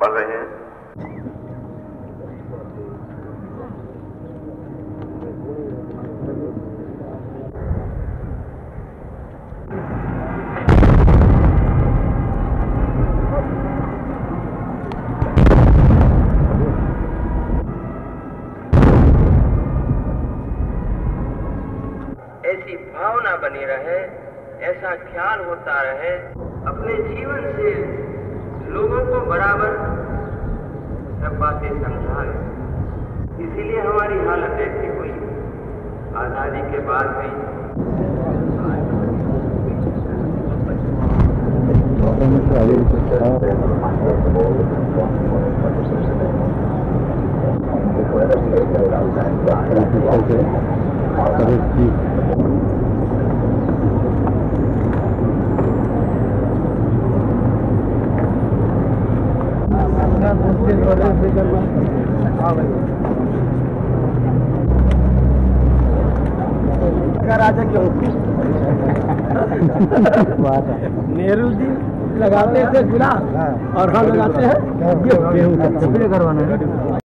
बढ़ रहे हैं। ऐसी भावना बनी रहे ऐसा ख्याल होता रहे अपने बातें समझाए इसीलिए हमारी हालत ऐसी हुई। आज़ादी के बाद भी राजा क्यों नेहरू जी लगाते थे गुलाब और हम लगाते हैं गेहूँ करवाना है